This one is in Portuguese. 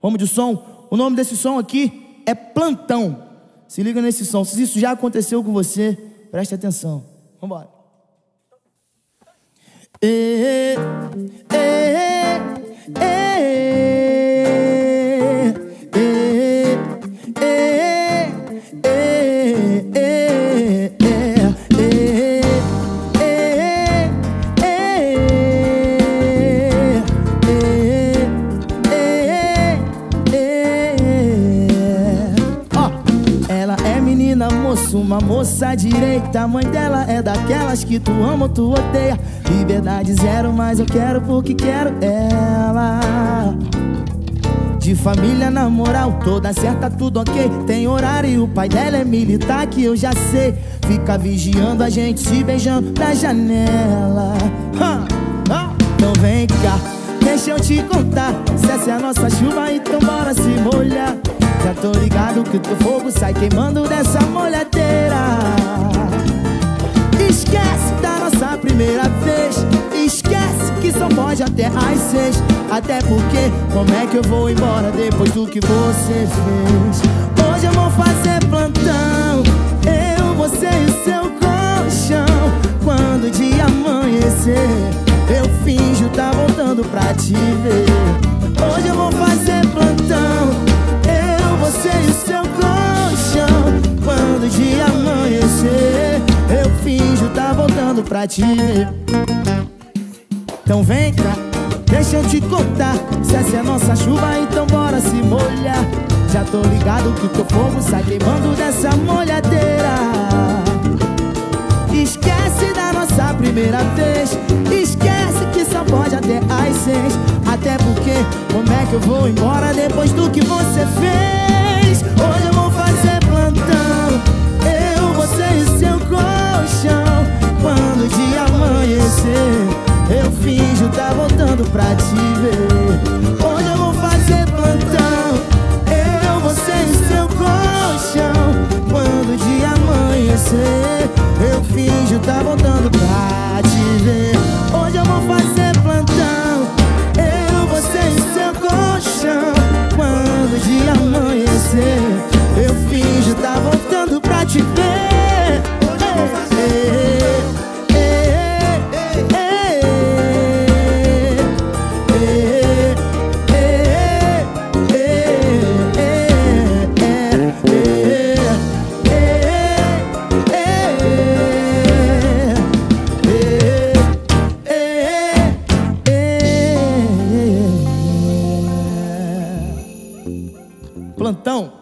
Vamos de som? O nome desse som aqui é Plantão. Se liga nesse som. Se isso já aconteceu com você, preste atenção. Vambora. E, e, moço, uma moça direita. A mãe dela é daquelas que tu ama ou tu odeia. Liberdade zero, mas eu quero porque quero ela. De família na moral, toda certa, tudo ok. Tem horário o pai dela é militar, que eu já sei. Fica vigiando a gente se beijando na janela. Então vem cá, deixa eu te contar. Se essa é a nossa chuva, então bora se molhar. Já tô ligado que o teu fogo sai queimando dessa molhadeira. Esquece da nossa primeira vez. Esquece que só pode até às seis. Até porque como é que eu vou embora depois do que você fez? Hoje eu vou fazer plantão. Eu, você e o seu colchão. Quando o dia amanhecer Eu finjo tá voltando pra te ver. Hoje eu vou Dia amanhecer. Eu finjo tá voltando pra ti. Então vem cá, deixa eu te contar. Se essa é nossa chuva, então bora se molhar. Já tô ligado que teu fogo sai queimando dessa molhadeira. Esquece da nossa primeira vez. Esquece que só pode até às seis. Até porque como é que eu vou embora depois do que você fez amanhecer plantão